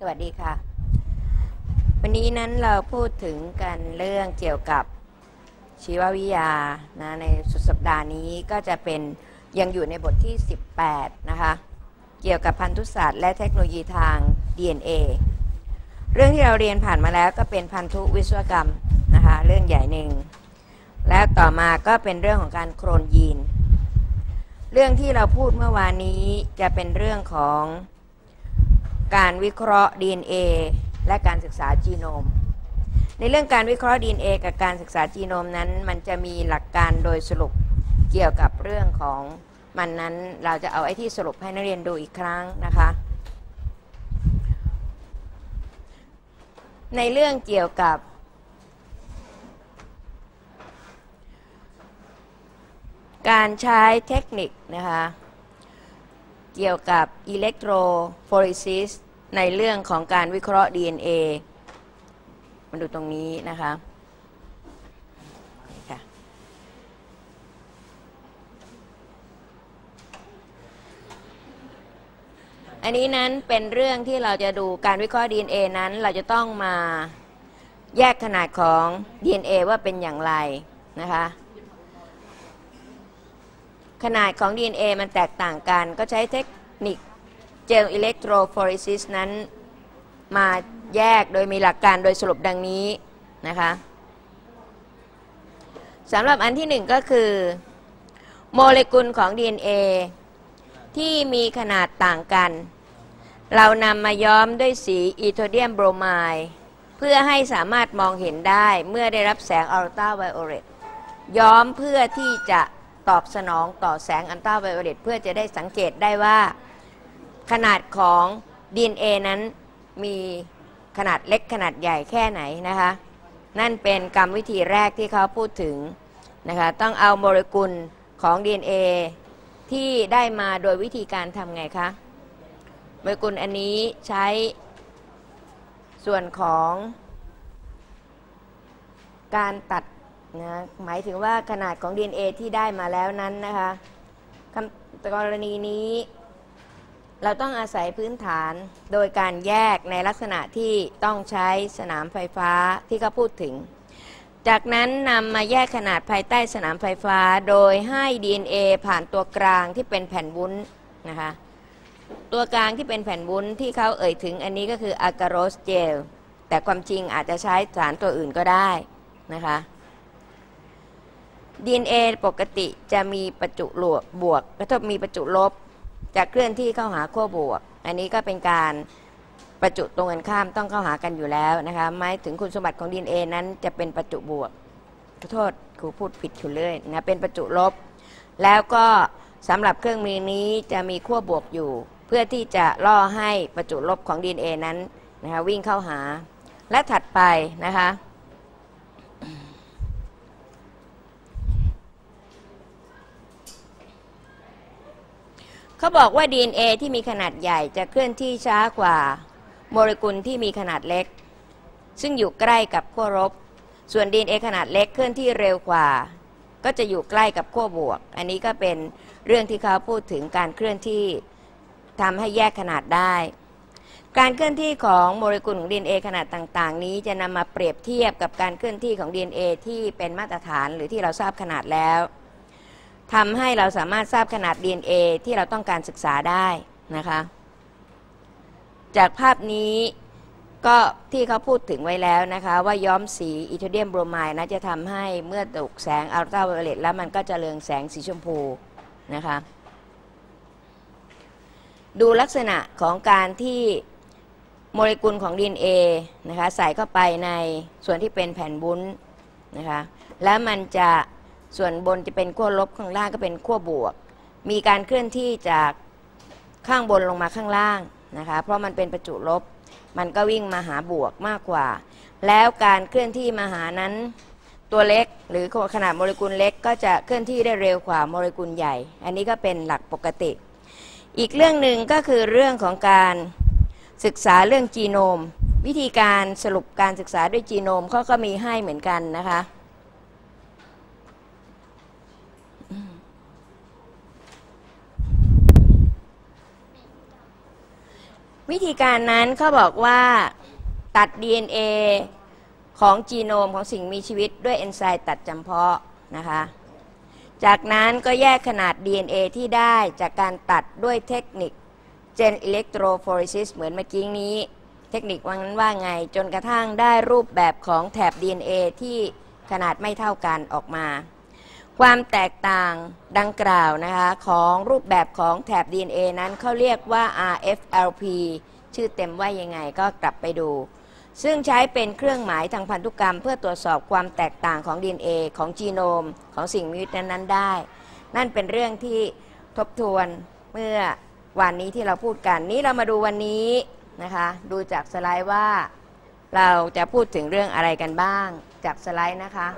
สวัสดีค่ะ วันนี้นั้นเราพูดถึงกันเรื่องเกี่ยวกับชีววิทยานะในสุดสัปดาห์นี้ก็จะเป็นยังอยู่ในบทที่ 18 นะคะ เกี่ยวกับพันธุศาสตร์และเทคโนโลยีทาง DNA เรื่องที่เราเรียนผ่านมาแล้วก็เป็นพันธุวิศวกรรมนะคะ เรื่องใหญ่หนึ่ง และต่อมาก็เป็นเรื่องของการโครนยีน เรื่องที่เราพูดเมื่อวานนี้จะเป็นเรื่องของ การวิเคราะห์ DNA และการศึกษาจีโนม ในเรื่องการวิเคราะห์ DNA กับการศึกษาจีโนมนั้น มันจะมีหลักการโดยสรุปเกี่ยวกับเรื่องของมันนั้นเราจะเอาไอ้ที่สรุปให้นักเรียนดูอีกครั้งนะคะ ในเรื่องเกี่ยวกับ การใช้เทคนิคนะคะ เกี่ยวกับอิเล็กโทรโฟริซิสในเรื่องของการวิเคราะห์ DNA มาดูตรงนี้นะคะนี่ค่ะอันนี้นั้นเป็นเรื่องที่เราจะดูการวิเคราะห์ DNA นั้นเราจะต้องมาแยกขนาดของ DNA ว่าเป็นอย่างไรนะคะ ขนาดของ DNA มันแตกต่างกัน ก็ใช้เทคนิคเจลอิเล็กโทรโฟริซิสนั้นมาแยกโดยมีหลักการโดยสรุปดังนี้นะคะสำหรับอันที่หนึ่งก็คือ โมเลกุลของ DNA ที่มีขนาดต่างกัน เรานำมาย้อมด้วยสีอีโทเดียมโบรไมด์เพื่อให้สามารถมองเห็นได้เมื่อได้รับแสงอัลตราไวโอเลตย้อมเพื่อที่จะ ตอบสนองต่อแสงอัลตราไวโอเลตเพื่อจะได้สังเกตได้ว่าขนาดของ DNA นั้นมีขนาดเล็กขนาดใหญ่แค่ไหนนะคะ นั่นเป็นกรรมวิธีแรกที่เขาพูดถึงนะคะต้องเอาโมเลกุลของ DNA ที่ได้มาโดยวิธีการทำไงคะ โมเลกุลอันนี้ใช้ส่วนของการตัด นะหมายถึงว่าขนาดของ DNA ที่ได้มาแล้วนั้นนะคะคำกรณีนี้เราต้องอาศัยพื้นฐานโดยการแยกในลักษณะที่ต้องใช้สนามไฟฟ้าที่เขาพูดถึง จากนั้นนำมาแยกขนาดภายใต้สนามไฟฟ้าโดยให้ DNA ผ่านตัวกลางที่เป็นแผ่นวุ้นนะคะตัวกลางที่เป็นแผ่นวุ้นที่เขาเอ่ยถึงอันนี้ก็คืออะการอสเจลแต่ความจริงอาจจะใช้สารตัวอื่นก็ได้นะคะ DNA ปกติจะมีประจุลวบวกแล้วถ้ามีประจุลบ จะเคลื่อนที่เข้าหาขั้วบวก อันนี้ก็เป็นการประจุตรงกันข้ามต้องเข้าหากันอยู่แล้วนะคะหมายถึงคุณสมบัติของ DNA นั้นจะเป็นประจุบวกขอโทษครูพูดผิดอยู่เลยนะเป็นประจุลบ แล้วก็สำหรับเครื่องมือนี้จะมีขั้วบวกอยู่ เพื่อที่จะล่อให้ประจุลบของ DNA นั้นนะคะวิ่งเข้าหาและถัดไปนะคะ เขาบอกว่า DNA ที่มีขนาดใหญ่จะเคลื่อนที่ช้ากว่าโมเลกุลที่มีขนาดเล็ก ซึ่งอยู่ใกล้กับขั้วลบส่วน DNA ขนาดเล็กเคลื่อนที่เร็วกว่า ก็จะอยู่ใกล้กับขั้วบวก อันนี้ก็เป็นเรื่องที่เขาพูดถึงการเคลื่อนที่ทำให้แยกขนาดได้ การเคลื่อนที่ของโมเลกุลของ DNA ขนาดต่าง ๆ นี้จะนำมาเปรียบเทียบกับการเคลื่อนที่ของ DNA ที่เป็นมาตรฐานหรือที่เราทราบขนาดแล้ว ทำให้เราสามารถทราบขนาด DNA ที่เราต้องการศึกษาได้นะคะ จากภาพนี้ก็ที่เขาพูดถึงไว้แล้วนะคะ ว่าย้อมสีอิโทเดียมโบรไมด์นะจะทำให้เมื่อตกแสงอัลตราไวโอเลตแล้วมันก็จะเรืองแสงสีชมพูนะคะ ดูลักษณะของการที่โมเลกุลของ DNA นะคะใส่เข้าไปในส่วนที่เป็นแผ่นบุ้นนะคะ แล้วมันจะ ส่วนบนจะเป็นขั้วลบข้างล่างก็เป็นขั้วบวก มีการเคลื่อนที่จากข้างบนลงมาข้างล่างนะคะเพราะมันเป็นประจุลบ มันก็วิ่งมาหาบวกมากกว่า แล้วการเคลื่อนที่มาหานั้นตัวเล็กหรือขนาดโมเลกุลเล็กก็จะเคลื่อนที่ได้เร็วกว่าโมเลกุลใหญ่ อันนี้ก็เป็นหลักปกติ อีกเรื่องหนึ่งก็คือเรื่องของการศึกษาเรื่องจีโนม วิธีการสรุปการศึกษาด้วยจีโนมเขาก็มีให้เหมือนกันนะคะ วิธีการนั้นเขาบอกว่าตัด DNA ของจีโนมของสิ่งมีชีวิตด้วยเอนไซม์ตัดจำเพาะนะคะ จากนั้นก็แยกขนาด DNA ที่ได้จากการตัดด้วยเทคนิค Gen Electrophoresis เหมือนเมื่อกี้นี้ เทคนิคว่างั้นว่าไง จนกระทั่งได้รูปแบบของแถบ DNA ที่ขนาดไม่เท่ากันออกมา ความแตกต่างดังกล่าวนะคะของรูปแบบของแถบ DNA นั้นเขาเรียกว่า RFLP ชื่อเต็มว่ายังไงก็กลับไปดู ซึ่งใช้เป็นเครื่องหมายทางพันธุกรรม เพื่อตรวจสอบความแตกต่างของ DNA ของจีโนม ของสิ่งมีชีวิตนั้นๆได้ นั่นเป็นเรื่องที่ทบทวนเมื่อวันนี้ที่เราพูดกันนี้เรามาดูวันนี้นะคะดูจากสไลด์ว่าเราจะพูดถึงเรื่องอะไรกันบ้างจากสไลด์นะคะ